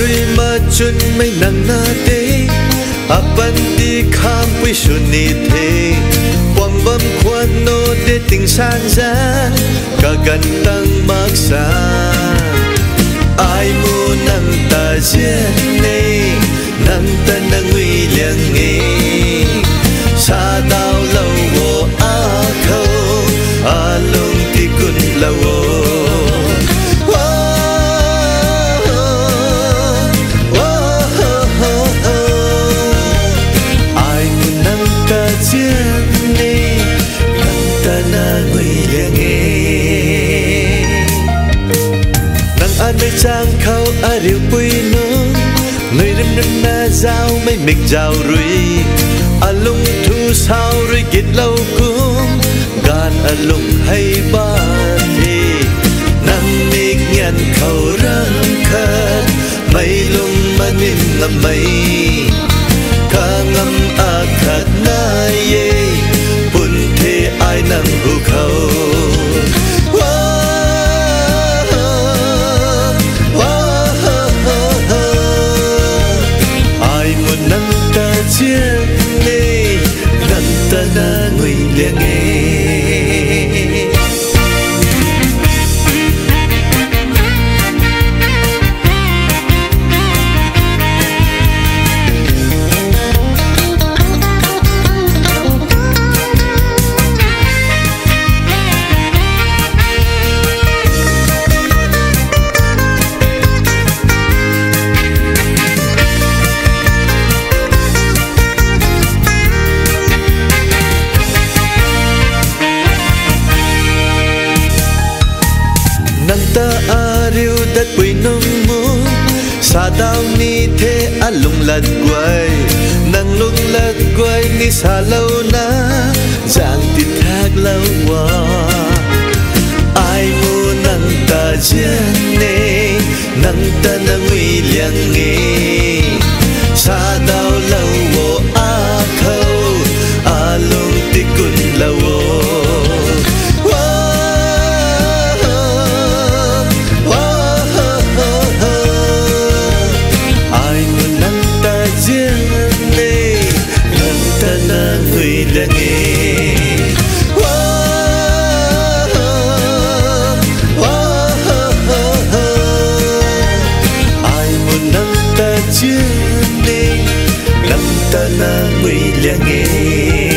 rui ma chun mai nang na te apan à, di kham pui su ni the quang bam khoan no de tình san za ka gan tang mak sa ai mu nang ta jen trang khâu a rìu quy nô người đêm đêm na giao mấy mịch giao rui a lung thu sao rui kết lâu cung gan a lung hay ba thì nang mịch nhận khâu răng khát. Mấy lung mà nín là mấy. gave. A riu dat pui nong mu sa dao ni the a lung lật quay nang lung lật quay ni sa lâu na. Giang ti thác lâu wa ai mu nang ta jen ne nang ta nang wi liang nghe nê ngắm ta na nguy là nghe